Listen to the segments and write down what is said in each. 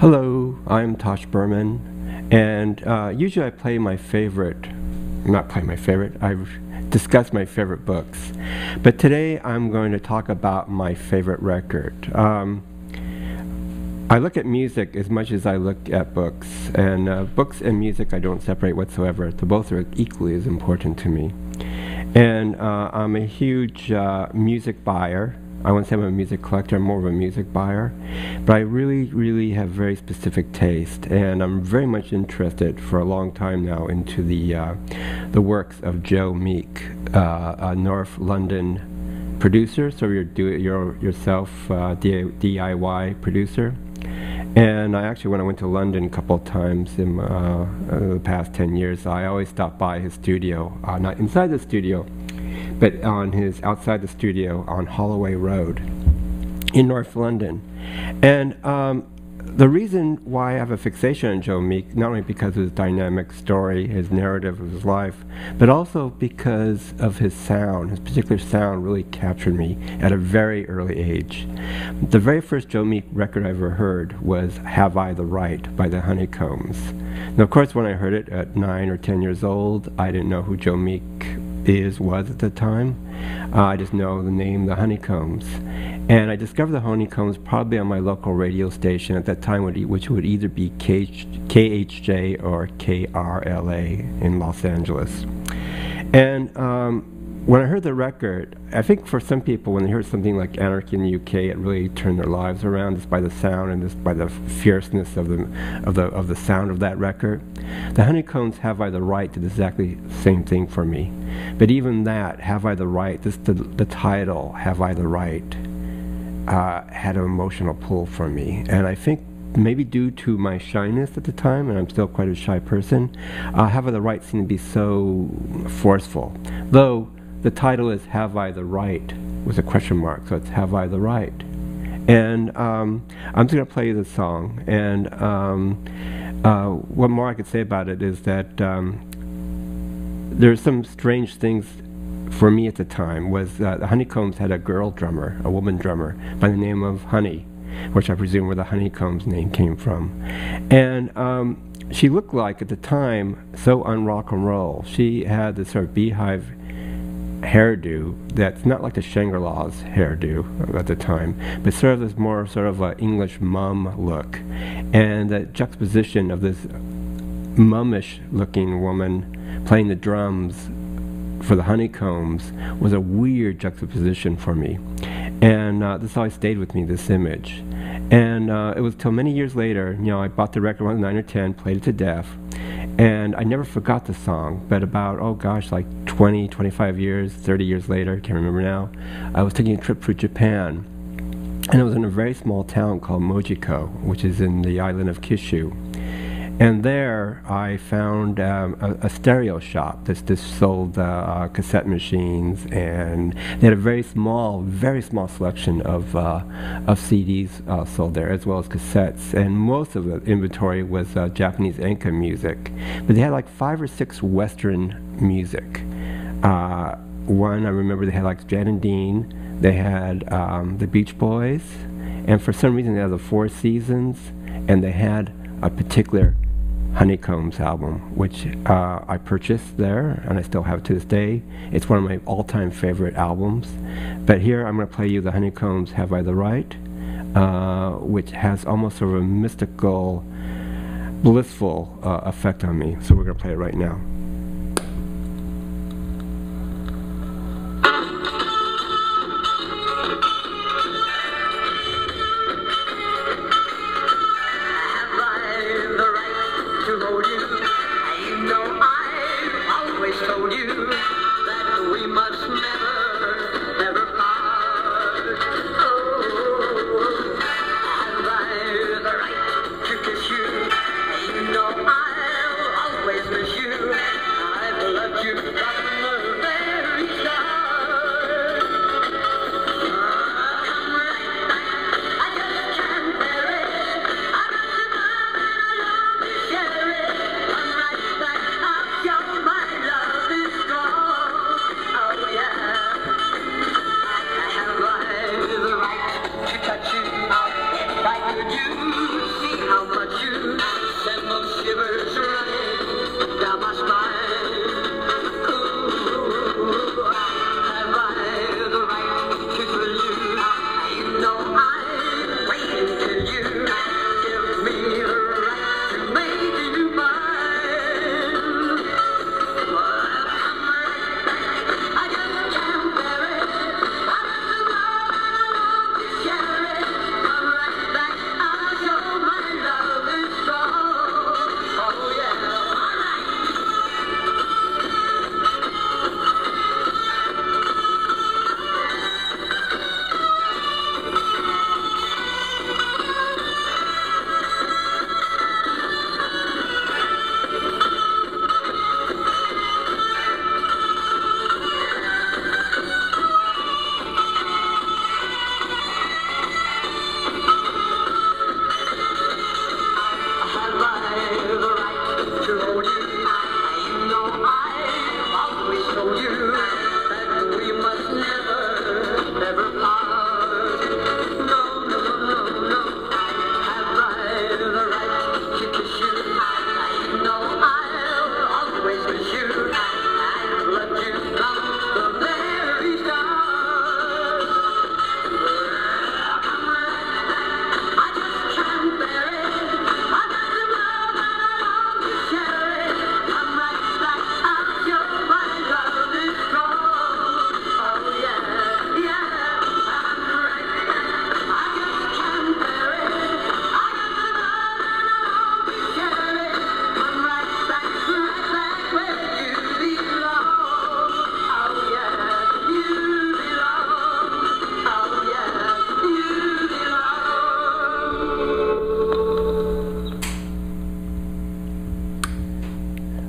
Hello, I'm Tosh Berman, and uh, usually I play my favorite, not play my favorite, I discuss my favorite books. But today I'm going to talk about my favorite record. Um, I look at music as much as I look at books, and uh, books and music I don't separate whatsoever. The both are equally as important to me. And uh, I'm a huge uh, music buyer. I wouldn't say I'm a music collector, I'm more of a music buyer. But I really, really have very specific taste, and I'm very much interested for a long time now into the, uh, the works of Joe Meek, uh, a North London producer, so you're do it your, yourself uh, DIY producer. And I actually, when I went to London a couple of times in uh, the past 10 years, I always stopped by his studio, uh, not inside the studio, but on his outside the studio on Holloway Road in North London. And um, the reason why I have a fixation on Joe Meek, not only because of his dynamic story, his narrative of his life, but also because of his sound. His particular sound really captured me at a very early age. The very first Joe Meek record I ever heard was Have I the Right by the Honeycombs. Now, of course, when I heard it at nine or ten years old, I didn't know who Joe Meek is was at the time. Uh, I just know the name, the Honeycombs. And I discovered the Honeycombs probably on my local radio station at that time, which would either be KHJ or KRLA in Los Angeles. And um, when I heard the record, I think for some people, when they heard something like Anarchy in the UK, it really turned their lives around just by the sound and just by the fierceness of the of the of the sound of that record. The Honeycombs have I the right to exactly the same thing for me, but even that, have I the right? This the the title, have I the right? Uh, had an emotional pull for me, and I think maybe due to my shyness at the time, and I'm still quite a shy person, uh, Have I the Right seemed to be so forceful. Though the title is Have I the Right with a question mark, so it's Have I the Right. And um, I'm just going to play you the song. And um, uh, what more I could say about it is that um, there's some strange things for me at the time was uh, the Honeycombs had a girl drummer, a woman drummer, by the name of Honey, which I presume where the Honeycombs name came from. And um, she looked like, at the time, so unrock and roll. She had this sort of beehive hairdo that's not like the Shangri-La's hairdo at the time, but sort of this more sort of an English mum look. And the juxtaposition of this mummish looking woman playing the drums for the honeycombs was a weird juxtaposition for me. And uh, this always stayed with me, this image. And uh, it was till many years later, you know, I bought the record when I was 9 or 10, played it to death, and I never forgot the song, but about, oh gosh, like 20, 25 years, 30 years later, can't remember now, I was taking a trip through Japan. And it was in a very small town called Mojiko, which is in the island of Kyushu. And there I found um, a, a, stereo shop that just sold uh, uh, cassette machines, and they had a very small, very small selection of, uh, of CDs uh, sold there, as well as cassettes. And most of the inventory was uh, Japanese enka music. But they had like five or six Western music. Uh, one, I remember they had like Jan and Dean, they had um, the Beach Boys, and for some reason they had the Four Seasons, and they had a particular Honeycombs album, which uh, I purchased there and I still have to this day. It's one of my all-time favorite albums. But here I'm going to play you the Honeycombs Have I the Right, uh, which has almost sort of a mystical, blissful uh, effect on me. So we're going to play it right now.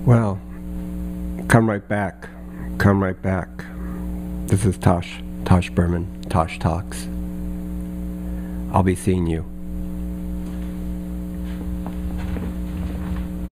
Well, come right back. Come right back. This is Tosh, Tosh Berman, Tosh Talks. I'll be seeing you.